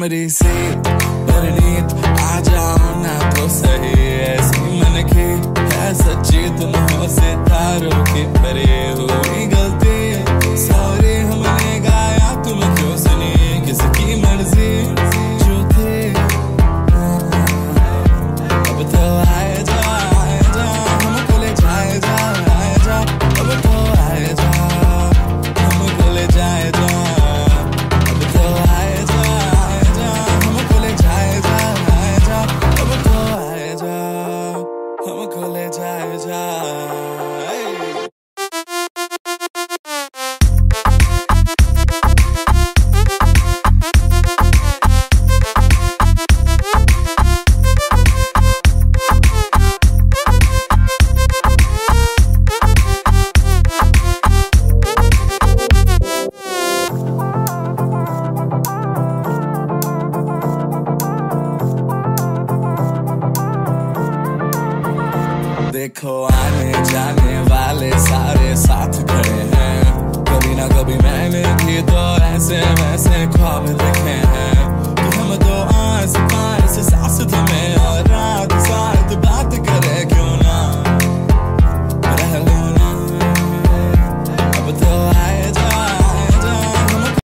थोड़ी सी परनीत आ जाओ ना तो सही ऐसी मन की है सच्ची तुम हो सितारों के परे हुई is high. देखो आने जाने वाले सारे साथ खड़े हैं। कभी ना कभी मैंने भी तो ऐसे वैसे ख्वाब देखे